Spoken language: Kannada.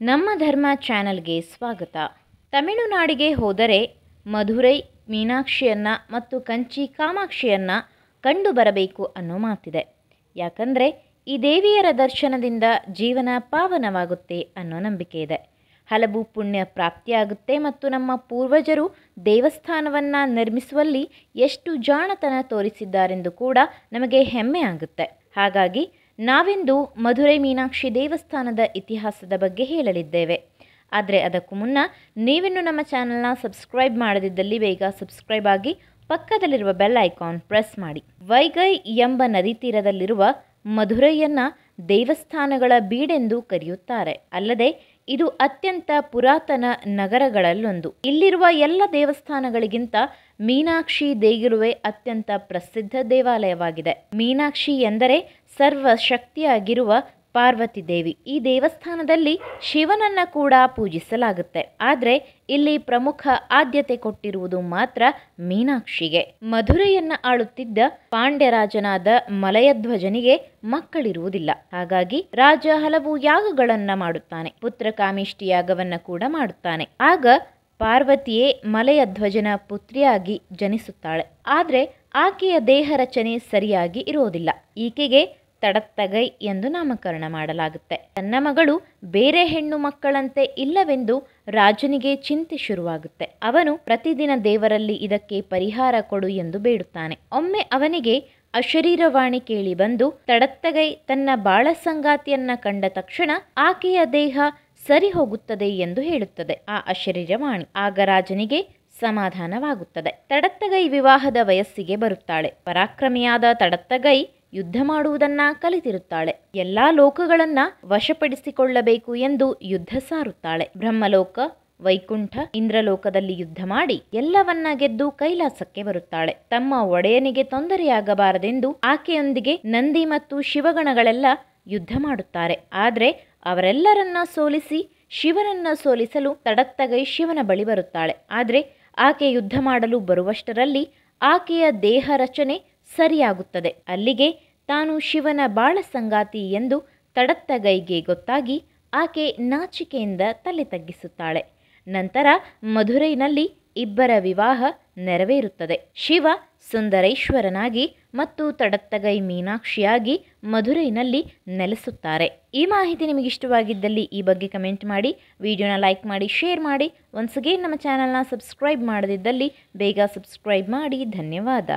ನಮ್ಮ ಧರ್ಮ ಚಾನಲ್ಗೆ ಸ್ವಾಗತ. ತಮಿಳುನಾಡಿಗೆ ಹೋದರೆ ಮಧುರೈ, ಮೀನಾಕ್ಷಿಯನ್ನ ಮತ್ತು ಕಂಚಿ ಕಾಮಾಕ್ಷಿಯನ್ನ ಕಂಡು ಬರಬೇಕು ಅನ್ನೋ ಮಾತಿದೆ. ಯಾಕಂದರೆ ಈ ದೇವಿಯರ ದರ್ಶನದಿಂದ ಜೀವನ ಪಾವನವಾಗುತ್ತೆ ಅನ್ನೋ ನಂಬಿಕೆ ಇದೆ. ಹಲವು ಪುಣ್ಯ ಪ್ರಾಪ್ತಿಯಾಗುತ್ತೆ ಮತ್ತು ನಮ್ಮ ಪೂರ್ವಜರು ದೇವಸ್ಥಾನವನ್ನು ನಿರ್ಮಿಸುವಲ್ಲಿ ಎಷ್ಟು ಜಾಣತನ ತೋರಿಸಿದ್ದಾರೆಂದು ಕೂಡ ನಮಗೆ ಹೆಮ್ಮೆ ಆಗುತ್ತೆ. ಹಾಗಾಗಿ ನಾವಿಂದು ಮಧುರೈ ಮೀನಾಕ್ಷಿ ದೇವಸ್ಥಾನದ ಇತಿಹಾಸದ ಬಗ್ಗೆ ಹೇಳಲಿದ್ದೇವೆ. ಆದರೆ ಅದಕ್ಕೂ ಮುನ್ನ ನೀವಿನ್ನು ನಮ್ಮ ಚಾನಲ್ನ ಸಬ್ಸ್ಕ್ರೈಬ್ ಮಾಡದಿದ್ದಲ್ಲಿ ಬೇಗ ಸಬ್ಸ್ಕ್ರೈಬ್ ಆಗಿ ಪಕ್ಕದಲ್ಲಿರುವ ಬೆಲ್ ಐಕಾನ್ ಪ್ರೆಸ್ ಮಾಡಿ. ವೈಗೈ ಎಂಬ ನದಿ ತೀರದಲ್ಲಿರುವ ಮಧುರೈಯನ್ನ ದೇವಸ್ಥಾನಗಳ ಬೀಡೆಂದು ಕರೆಯುತ್ತಾರೆ. ಅಲ್ಲದೆ ಇದು ಅತ್ಯಂತ ಪುರಾತನ ನಗರಗಳಲ್ಲೊಂದು. ಇಲ್ಲಿರುವ ಎಲ್ಲ ದೇವಸ್ಥಾನಗಳಿಗಿಂತ ಮೀನಾಕ್ಷಿ ದೇಗಿರುವೆ ಅತ್ಯಂತ ಪ್ರಸಿದ್ಧ ದೇವಾಲಯವಾಗಿದೆ. ಮೀನಾಕ್ಷಿ ಎಂದರೆ ಸರ್ವಶಕ್ತಿಯಾಗಿರುವ ಪಾರ್ವತಿ ದೇವಿ ಈ ದೇವಸ್ಥಾನದಲ್ಲಿ ಶಿವನನ್ನ ಕೂಡ ಪೂಜಿಸಲಾಗುತ್ತೆ. ಆದರೆ ಇಲ್ಲಿ ಪ್ರಮುಖ ಆದ್ಯತೆ ಕೊಟ್ಟಿರುವುದು ಮಾತ್ರ ಮೀನಾಕ್ಷಿಗೆ. ಮಧುರೆಯನ್ನ ಆಳುತ್ತಿದ್ದ ಪಾಂಡ್ಯರಾಜನಾದ ಮಲಯಧ್ವಜನಿಗೆ ಮಕ್ಕಳಿರುವುದಿಲ್ಲ. ಹಾಗಾಗಿ ರಾಜ ಹಲವು ಯಾಗಗಳನ್ನ ಮಾಡುತ್ತಾನೆ. ಪುತ್ರ ಕಾಮಿಷ್ಟಿ ಯಾಗವನ್ನ ಕೂಡ ಮಾಡುತ್ತಾನೆ. ಆಗ ಪಾರ್ವತಿಯೇ ಮಲಯಧ್ವಜನ ಪುತ್ರಿಯಾಗಿ ಜನಿಸುತ್ತಾಳೆ. ಆದರೆ ಆಕೆಯ ದೇಹ ರಚನೆ ಸರಿಯಾಗಿ ಇರುವುದಿಲ್ಲ. ಈಕೆಗೆ ತಡತ್ತಗೈ ಎಂದು ನಾಮಕರಣ ಮಾಡಲಾಗುತ್ತೆ. ತನ್ನ ಮಗಳು ಬೇರೆ ಹೆಣ್ಣು ಮಕ್ಕಳಂತೆ ಇಲ್ಲವೆಂದು ರಾಜನಿಗೆ ಚಿಂತೆ ಶುರುವಾಗುತ್ತೆ. ಅವನು ಪ್ರತಿದಿನ ದೇವರಲ್ಲಿ ಇದಕ್ಕೆ ಪರಿಹಾರ ಕೊಡು ಎಂದು ಬೇಡುತ್ತಾನೆ. ಒಮ್ಮೆ ಅವನಿಗೆ ಅಶರೀರವಾಣಿ ಕೇಳಿ ಬಂದು ತಡತ್ತಗೈ ತನ್ನ ಬಾಳ ಸಂಗಾತಿಯನ್ನ ಕಂಡ ತಕ್ಷಣ ಆಕೆಯ ದೇಹ ಸರಿ ಹೋಗುತ್ತದೆ ಎಂದು ಹೇಳುತ್ತದೆ ಆ ಅಶರೀರವಾಣಿ. ಆಗ ರಾಜನಿಗೆ ಸಮಾಧಾನವಾಗುತ್ತದೆ. ತಡತ್ತಗೈ ವಿವಾಹದ ವಯಸ್ಸಿಗೆ ಬರುತ್ತಾಳೆ. ಪರಾಕ್ರಮಿಯಾದ ತಡತ್ತಗೈ ಯುದ್ಧ ಮಾಡುವುದನ್ನ ಕಲಿತಿರುತ್ತಾಳೆ. ಎಲ್ಲಾ ಲೋಕಗಳನ್ನ ವಶಪಡಿಸಿಕೊಳ್ಳಬೇಕು ಎಂದು ಯುದ್ಧ ಸಾರುತ್ತಾಳೆ. ಬ್ರಹ್ಮಲೋಕ, ವೈಕುಂಠ, ಇಂದ್ರಲೋಕದಲ್ಲಿ ಯುದ್ಧ ಮಾಡಿ ಎಲ್ಲವನ್ನ ಗೆದ್ದು ಕೈಲಾಸಕ್ಕೆ ಬರುತ್ತಾಳೆ. ತಮ್ಮ ಒಡೆಯನಿಗೆ ತೊಂದರೆಯಾಗಬಾರದೆಂದು ಆಕೆಯೊಂದಿಗೆ ನಂದಿ ಮತ್ತು ಶಿವಗಣಗಳೆಲ್ಲ ಯುದ್ಧ ಮಾಡುತ್ತಾರೆ. ಆದರೆ ಅವರೆಲ್ಲರನ್ನ ಸೋಲಿಸಿ ಶಿವನನ್ನ ಸೋಲಿಸಲು ತಡತ್ತಗೈ ಶಿವನ ಬಳಿ ಬರುತ್ತಾಳೆ. ಆದರೆ ಆಕೆ ಯುದ್ಧ ಮಾಡಲು ಬರುವಷ್ಟರಲ್ಲಿ ಆಕೆಯ ದೇಹ ರಚನೆ ಸರಿಯಾಗುತ್ತದೆ. ಅಲ್ಲಿಗೆ ತಾನು ಶಿವನ ಬಾಳ ಸಂಗಾತಿ ಎಂದು ತಡತ್ತಗೈಗೆ ಗೊತ್ತಾಗಿ ಆಕೆ ನಾಚಿಕೆಯಿಂದ ತಲೆ ತಗ್ಗಿಸುತ್ತಾಳೆ. ನಂತರ ಮಧುರೈನಲ್ಲಿ ಇಬ್ಬರ ವಿವಾಹ ನೆರವೇರುತ್ತದೆ. ಶಿವ ಸುಂದರೇಶ್ವರನಾಗಿ ಮತ್ತು ತಡತ್ತಗೈ ಮೀನಾಕ್ಷಿಯಾಗಿ ಮಧುರೈನಲ್ಲಿ ನೆಲೆಸುತ್ತಾರೆ. ಈ ಮಾಹಿತಿ ನಿಮಗೆ ಇಷ್ಟವಾಗಿದ್ದಲ್ಲಿ ಈ ಬಗ್ಗೆ ಕಮೆಂಟ್ ಮಾಡಿ, ವಿಡಿಯೋನ ಲೈಕ್ ಮಾಡಿ, ಶೇರ್ ಮಾಡಿ. ಒನ್ಸ್ ಅಗೇನ್ ನಮ್ಮ ಚಾನಲ್ನ ಸಬ್ಸ್ಕ್ರೈಬ್ ಮಾಡದಿದ್ದಲ್ಲಿ ಬೇಗ ಸಬ್ಸ್ಕ್ರೈಬ್ ಮಾಡಿ. ಧನ್ಯವಾದ.